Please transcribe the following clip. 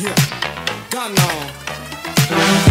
Yeah, gun on.